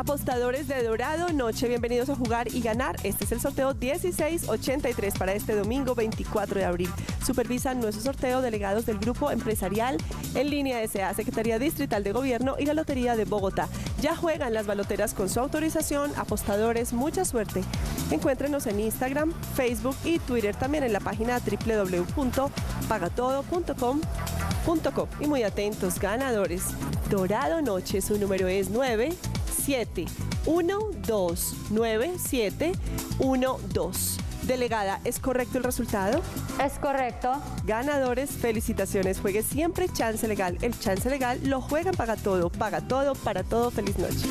Apostadores de Dorado Noche, bienvenidos a jugar y ganar. Este es el sorteo 1683 para este domingo 24 de abril. Supervisan nuestro sorteo delegados del Grupo Empresarial en línea SA, Secretaría Distrital de Gobierno y la Lotería de Bogotá. Ya juegan las baloteras con su autorización. Apostadores, mucha suerte. Encuéntrenos en Instagram, Facebook y Twitter, también en la página www.pagatodo.com y muy atentos, ganadores. Dorado Noche, su número es 9 7 1 2 9 7 1 2. Delegada, ¿es correcto el resultado? Es correcto. Ganadores, felicitaciones. Juegue siempre chance legal. El chance legal lo juegan paga todo, paga todo, para todo. Feliz noche.